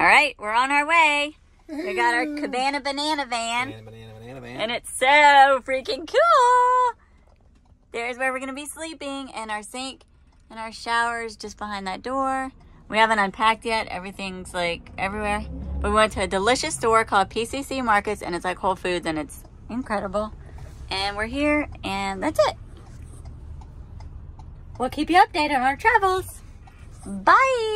All right, we're on our way. We got our Cabana Banana Van. Banana, banana, banana, van. And it's so freaking cool. There's where we're going to be sleeping and our sink and our showers just behind that door. We haven't unpacked yet. Everything's like everywhere. But we went to a delicious store called PCC Markets and it's like Whole Foods and it's incredible. And we're here and that's it. We'll keep you updated on our travels. Bye.